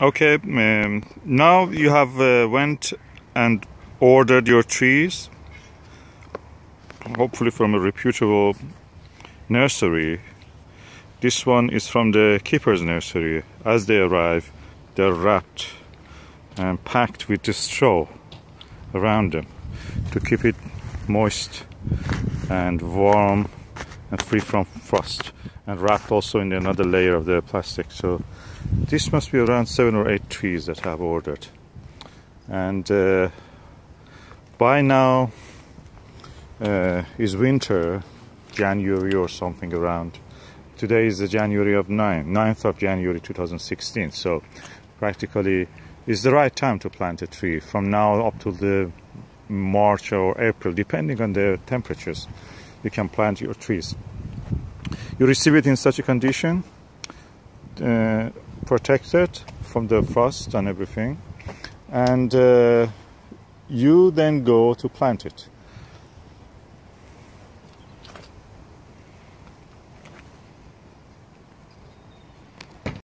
Okay, um, now you have uh, went and ordered your trees, hopefully from a reputable nursery. This one is from the keeper's nursery. As they arrive, they're wrapped and packed with the straw around them to keep it moist and warm and free from frost and wrapped also in another layer of the plastic. So this must be around seven or eight trees that I've ordered. And uh, by now uh, is winter January or something around. Today is the January of 9 9th of January 2016 so practically is the right time to plant a tree from now up to the March or April depending on the temperatures. You can plant your trees you receive it in such a condition uh, protected from the frost and everything and uh, you then go to plant it